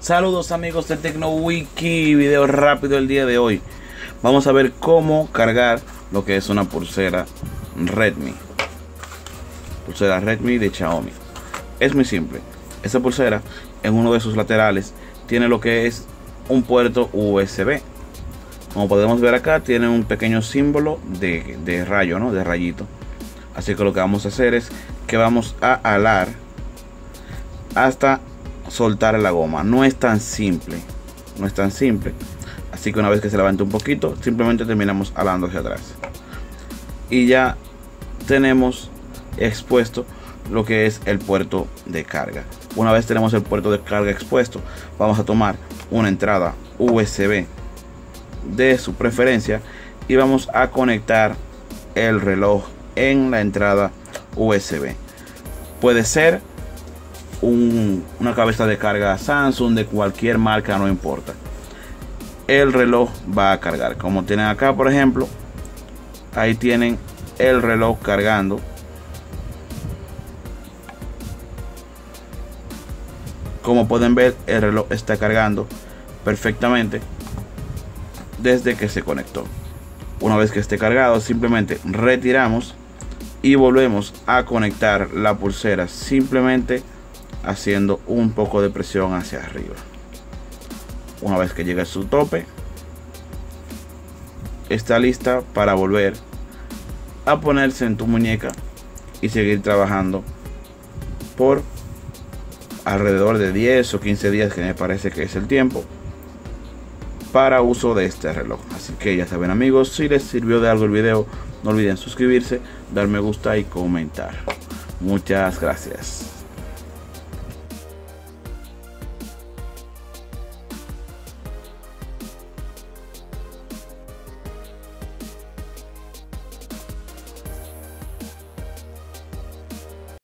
Saludos amigos de TecnoWiki, video rápido el día de hoy. Vamos a ver cómo cargar lo que es una pulsera Redmi. Pulsera Redmi de Xiaomi. Es muy simple. Esta pulsera en uno de sus laterales tiene lo que es un puerto USB. Como podemos ver acá tiene un pequeño símbolo de, de rayo, ¿no? De rayito. Así que lo que vamos a hacer es que vamos a alar hasta soltar la goma. No es tan simple. No es tan simple. Así que una vez que se levante un poquito, simplemente terminamos alando hacia atrás. Y ya tenemos expuesto lo que es el puerto de carga. Una vez tenemos el puerto de carga expuesto, vamos a tomar una entrada USB de su preferencia y vamos a conectar el reloj en la entrada USB. Puede ser una cabeza de carga Samsung de cualquier marca, no importa. El reloj va a cargar. Como tienen acá, por ejemplo, ahí tienen el reloj cargando. Como pueden ver, el reloj está cargando perfectamente desde que se conectó. Una vez que esté cargado, simplemente retiramos y volvemos a conectar la pulsera. Simplemente haciendo un poco de presión hacia arriba. Una vez que llegue a su tope, está lista para volver a ponerse en tu muñeca y seguir trabajando por alrededor de 10 o 15 días que me parece que es el tiempo para uso de este reloj. Así que ya saben amigos si les sirvió de algo el video no olviden suscribirse dar me gusta y comentar. Muchas gracias